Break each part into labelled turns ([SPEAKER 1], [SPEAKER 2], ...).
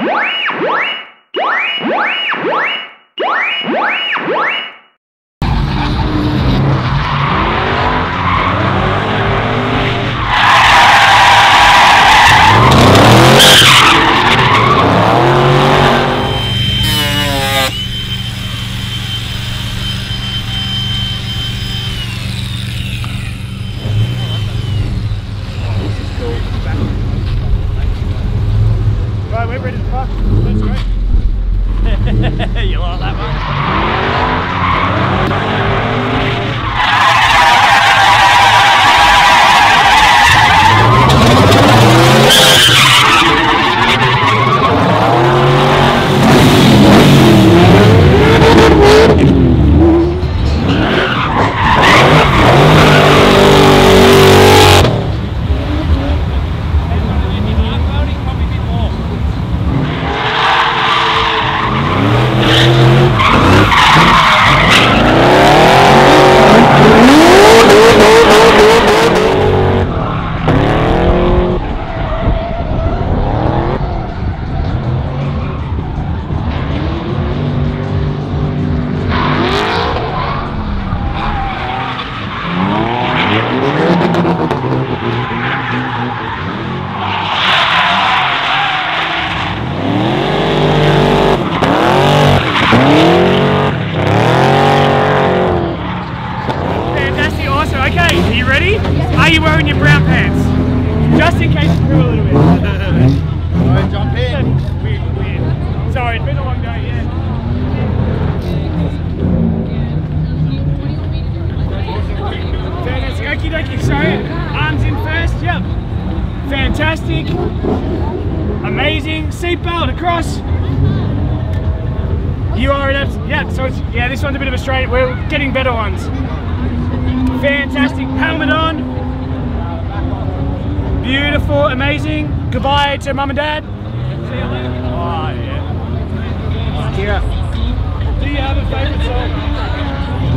[SPEAKER 1] Right, we're ready to fuck. That's great. Sorry, it's been a long day, yeah. Fantastic. Amazing. Seatbelt across. You are an yeah, so it's, yeah, this one's a bit of a straight, we're getting better ones. Fantastic, helmet on. Beautiful, amazing. Goodbye to mum and dad. See you later. Oh, yeah. Do you have a favourite song?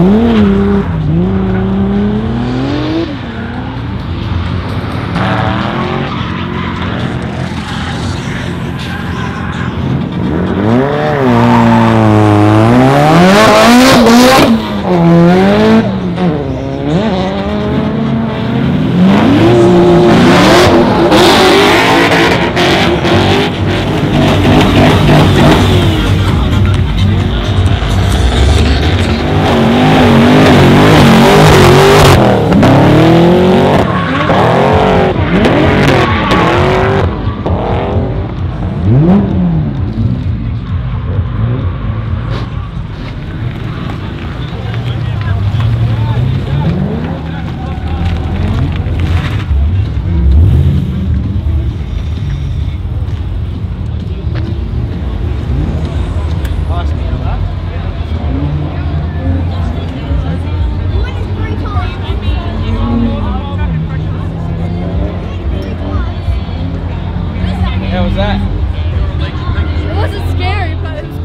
[SPEAKER 1] Ooh. that? It wasn't scary, but